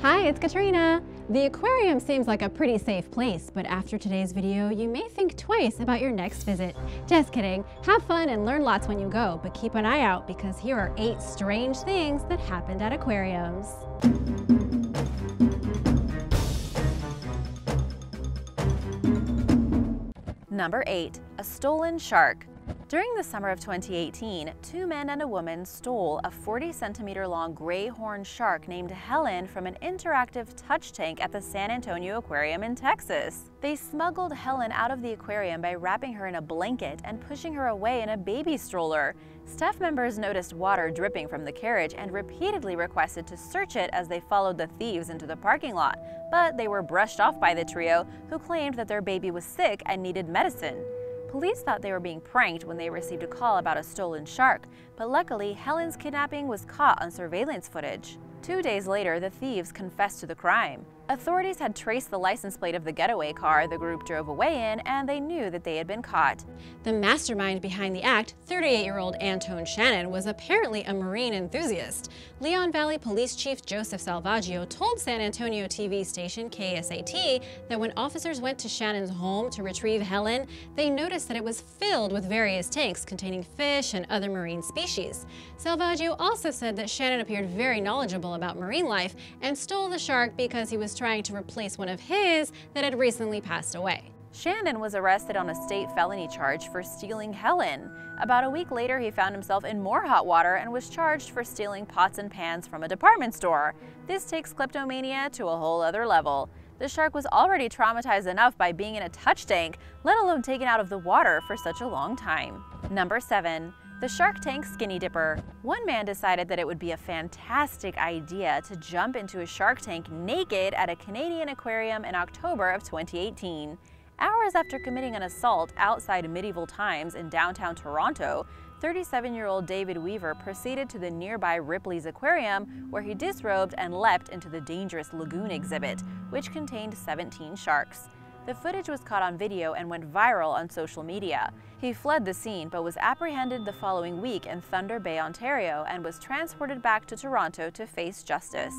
Hi, it's Katrina. The aquarium seems like a pretty safe place, but after today's video, you may think twice about your next visit. Just kidding. Have fun and learn lots when you go, but keep an eye out because here are eight strange things that happened at aquariums. Number 8. A stolen shark. During the summer of 2018, two men and a woman stole a 40 centimeter long gray horn shark named Helen from an interactive touch tank at the San Antonio Aquarium in Texas. They smuggled Helen out of the aquarium by wrapping her in a blanket and pushing her away in a baby stroller. Staff members noticed water dripping from the carriage and repeatedly requested to search it as they followed the thieves into the parking lot, but they were brushed off by the trio, who claimed that their baby was sick and needed medicine. Police thought they were being pranked when they received a call about a stolen shark, but luckily Helen's kidnapping was caught on surveillance footage. Two days later, the thieves confessed to the crime. Authorities had traced the license plate of the getaway car the group drove away in, and they knew that they had been caught. The mastermind behind the act, 38-year-old Antone Shannon, was apparently a marine enthusiast. Leon Valley Police Chief Joseph Salvaggio told San Antonio TV station KSAT that when officers went to Shannon's home to retrieve Helen, they noticed that it was filled with various tanks containing fish and other marine species. Salvaggio also said that Shannon appeared very knowledgeable about marine life and stole the shark because he was trying to replace one of his that had recently passed away. Shannon was arrested on a state felony charge for stealing Helen. About a week later, he found himself in more hot water and was charged for stealing pots and pans from a department store. This takes kleptomania to a whole other level. The shark was already traumatized enough by being in a touch tank, let alone taken out of the water for such a long time. Number 7. The Shark Tank Skinny Dipper. One man decided that it would be a fantastic idea to jump into a shark tank naked at a Canadian aquarium in October of 2018. Hours after committing an assault outside medieval times in downtown Toronto, 37-year-old David Weaver proceeded to the nearby Ripley's Aquarium where he disrobed and leapt into the dangerous lagoon exhibit, which contained 17 sharks. The footage was caught on video and went viral on social media. He fled the scene but was apprehended the following week in Thunder Bay, Ontario, and was transported back to Toronto to face justice.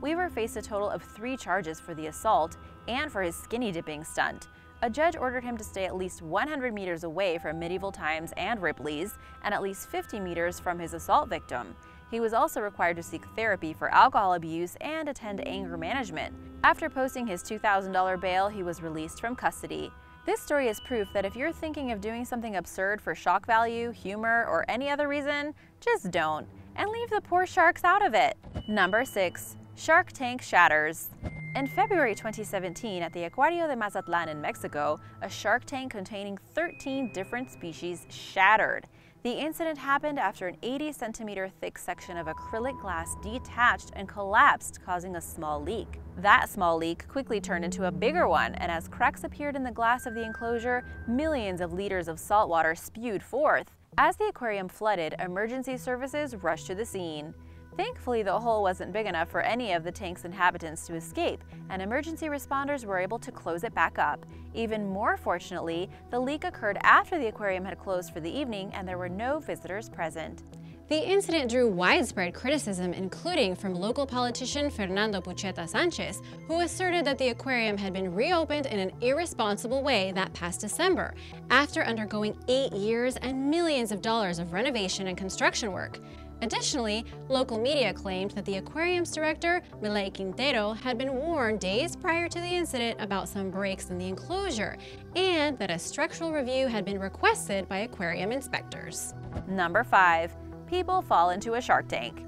Weaver faced a total of three charges for the assault and for his skinny dipping stunt. A judge ordered him to stay at least 100 meters away from Medieval Times and Ripley's and at least 50 meters from his assault victim. He was also required to seek therapy for alcohol abuse and attend anger management. After posting his $2,000 bail, he was released from custody. This story is proof that if you're thinking of doing something absurd for shock value, humor, or any other reason, just don't, and leave the poor sharks out of it. Number 6. Shark Tank Shatters in February 2017, at the Acuario de Mazatlan in Mexico, a shark tank containing 13 different species shattered. The incident happened after an 80 centimeter thick section of acrylic glass detached and collapsed, causing a small leak. That small leak quickly turned into a bigger one, and as cracks appeared in the glass of the enclosure, millions of liters of salt water spewed forth. As the aquarium flooded, emergency services rushed to the scene. Thankfully, the hole wasn't big enough for any of the tank's inhabitants to escape, and emergency responders were able to close it back up. Even more fortunately, the leak occurred after the aquarium had closed for the evening and there were no visitors present. The incident drew widespread criticism, including from local politician Fernando Pucheta Sanchez, who asserted that the aquarium had been reopened in an irresponsible way that past December, after undergoing eight years and millions of dollars of renovation and construction work. Additionally, local media claimed that the aquarium's director, Milay Quintero, had been warned days prior to the incident about some breaks in the enclosure, and that a structural review had been requested by aquarium inspectors. Number 5. People fall into a shark tank.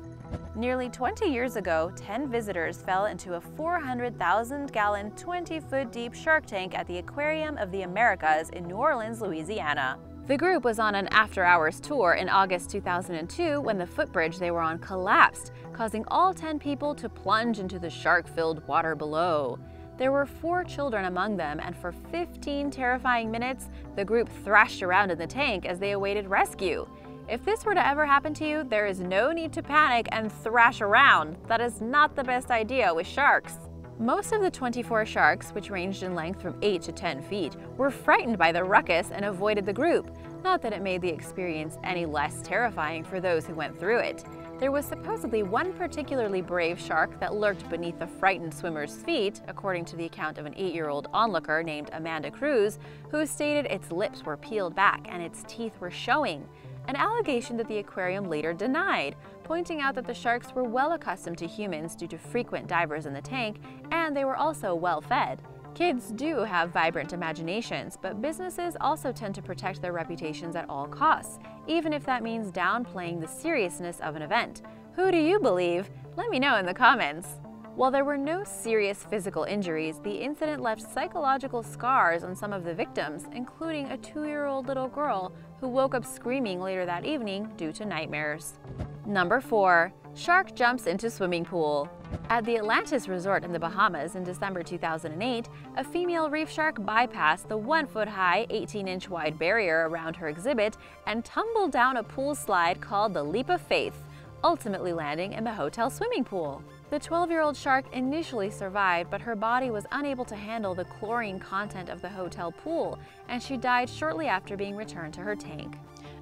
Nearly 20 years ago, 10 visitors fell into a 400,000-gallon, 20-foot deep shark tank at the Aquarium of the Americas in New Orleans, Louisiana. The group was on an after-hours tour in August 2002 when the footbridge they were on collapsed, causing all 10 people to plunge into the shark-filled water below. There were four children among them, and for 15 terrifying minutes, the group thrashed around in the tank as they awaited rescue. If this were to ever happen to you, there is no need to panic and thrash around. That is not the best idea with sharks. Most of the 24 sharks, which ranged in length from 8 to 10 feet, were frightened by the ruckus and avoided the group. Not that it made the experience any less terrifying for those who went through it. There was supposedly one particularly brave shark that lurked beneath the frightened swimmer's feet, according to the account of an eight year old onlooker named Amanda Cruz, who stated its lips were peeled back and its teeth were showing. An allegation that the aquarium later denied, pointing out that the sharks were well accustomed to humans due to frequent divers in the tank, and they were also well fed. Kids do have vibrant imaginations, but businesses also tend to protect their reputations at all costs, even if that means downplaying the seriousness of an event. Who do you believe? Let me know in the comments. While there were no serious physical injuries, the incident left psychological scars on some of the victims, including a two-year-old little girl who woke up screaming later that evening due to nightmares. Number 4. Shark jumps into swimming pool. At the Atlantis Resort in the Bahamas in December 2008, a female reef shark bypassed the 1-foot-high, 18-inch wide barrier around her exhibit and tumbled down a pool slide called the Leap of Faith, ultimately landing in the hotel swimming pool. The 12-year-old shark initially survived, but her body was unable to handle the chlorine content of the hotel pool, and she died shortly after being returned to her tank.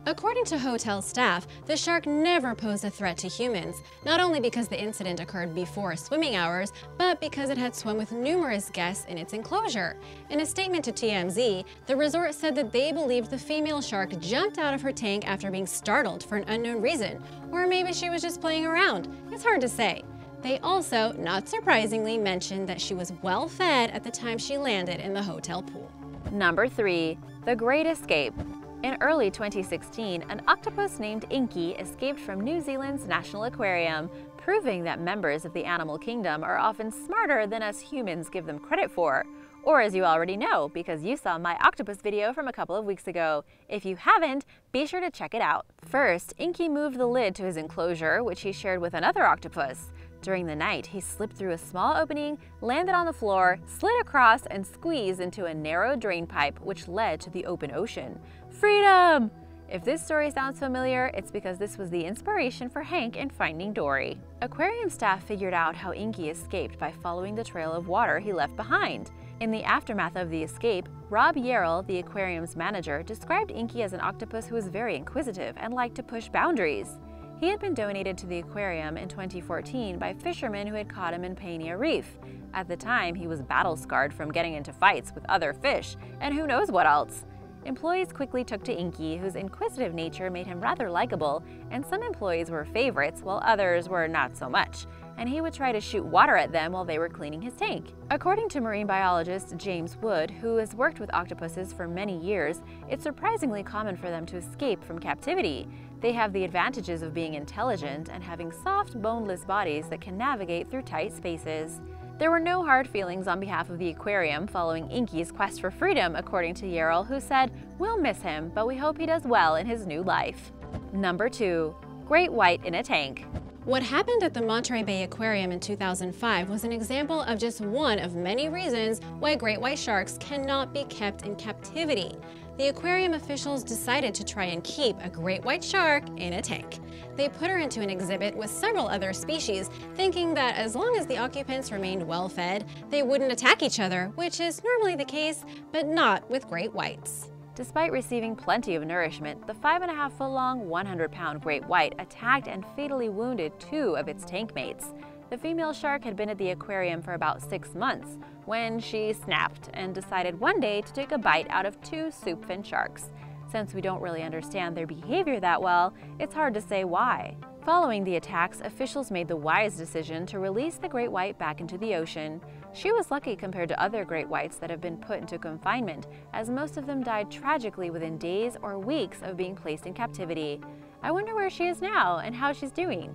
According to hotel staff, the shark never posed a threat to humans, not only because the incident occurred before swimming hours, but because it had swum with numerous guests in its enclosure. In a statement to TMZ, the resort said that they believed the female shark jumped out of her tank after being startled for an unknown reason, or maybe she was just playing around. It's hard to say. They also, not surprisingly, mentioned that she was well fed at the time she landed in the hotel pool. Number 3. The Great Escape in early 2016, an octopus named Inky escaped from New Zealand's National Aquarium, proving that members of the animal kingdom are often smarter than us humans give them credit for. Or as you already know, because you saw my octopus video from a couple of weeks ago. If you haven't, be sure to check it out. First, Inky moved the lid to his enclosure, which he shared with another octopus. During the night, he slipped through a small opening, landed on the floor, slid across, and squeezed into a narrow drain pipe which led to the open ocean. Freedom! If this story sounds familiar, it's because this was the inspiration for Hank in Finding Dory. Aquarium staff figured out how Inky escaped by following the trail of water he left behind. In the aftermath of the escape, Rob Yarrall, the aquarium's manager, described Inky as an octopus who was very inquisitive and liked to push boundaries. He had been donated to the aquarium in 2014 by fishermen who had caught him in Pania Reef. At the time, he was battle-scarred from getting into fights with other fish, and who knows what else. Employees quickly took to Inky, whose inquisitive nature made him rather likable, and some employees were favorites while others were not so much, and he would try to shoot water at them while they were cleaning his tank. According to marine biologist James Wood, who has worked with octopuses for many years, it's surprisingly common for them to escape from captivity. They have the advantages of being intelligent and having soft, boneless bodies that can navigate through tight spaces. There were no hard feelings on behalf of the aquarium following Inky's quest for freedom, according to Yarrall, who said, We'll miss him, but we hope he does well in his new life. Number 2. Great White in a Tank what happened at the Monterey Bay Aquarium in 2005 was an example of just one of many reasons why great white sharks cannot be kept in captivity. The aquarium officials decided to try and keep a great white shark in a tank. They put her into an exhibit with several other species, thinking that as long as the occupants remained well fed, they wouldn't attack each other, which is normally the case, but not with great whites. Despite receiving plenty of nourishment, the 5.5 foot long, 100 pound great white attacked and fatally wounded two of its tank mates. The female shark had been at the aquarium for about six months when she snapped and decided one day to take a bite out of two soup fin sharks. Since we don't really understand their behavior that well, it's hard to say why. Following the attacks, officials made the wise decision to release the great white back into the ocean. She was lucky compared to other great whites that have been put into confinement, as most of them died tragically within days or weeks of being placed in captivity. I wonder where she is now and how she's doing.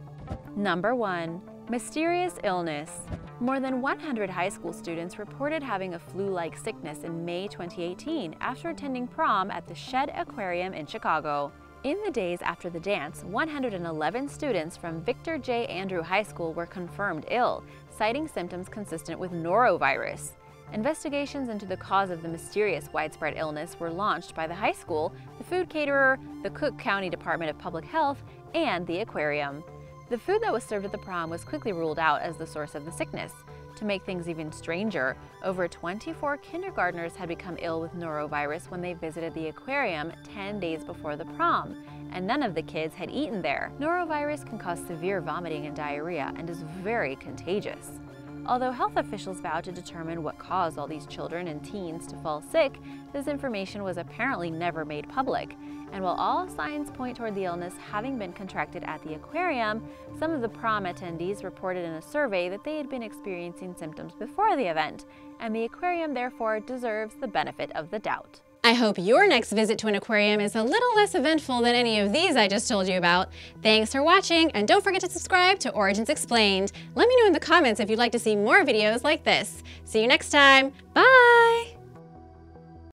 Number 1. Mysterious Illness More than 100 high school students reported having a flu-like sickness in May 2018 after attending prom at the Shedd Aquarium in Chicago. In the days after the dance, 111 students from Victor J. Andrew High School were confirmed ill, citing symptoms consistent with norovirus. Investigations into the cause of the mysterious widespread illness were launched by the high school, the food caterer, the Cook County Department of Public Health, and the aquarium. The food that was served at the prom was quickly ruled out as the source of the sickness. To make things even stranger, over 24 kindergartners had become ill with norovirus when they visited the aquarium 10 days before the prom, and none of the kids had eaten there. Norovirus can cause severe vomiting and diarrhea and is very contagious. Although health officials vowed to determine what caused all these children and teens to fall sick, this information was apparently never made public. And while all signs point toward the illness having been contracted at the aquarium, some of the prom attendees reported in a survey that they had been experiencing symptoms before the event, and the aquarium therefore deserves the benefit of the doubt. I hope your next visit to an aquarium is a little less eventful than any of these I just told you about. Thanks for watching, and don't forget to subscribe to Origins Explained. Let me know in the comments if you'd like to see more videos like this. See you next time. Bye!